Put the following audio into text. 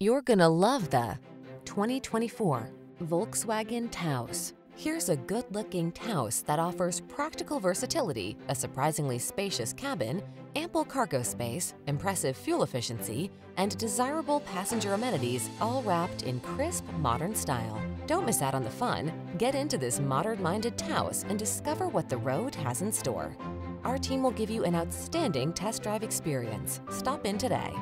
You're gonna love the 2024 Volkswagen Taos. Here's a good-looking Taos that offers practical versatility, a surprisingly spacious cabin, ample cargo space, impressive fuel efficiency, and desirable passenger amenities all wrapped in crisp, modern style. Don't miss out on the fun. Get into this modern-minded Taos and discover what the road has in store. Our team will give you an outstanding test drive experience. Stop in today.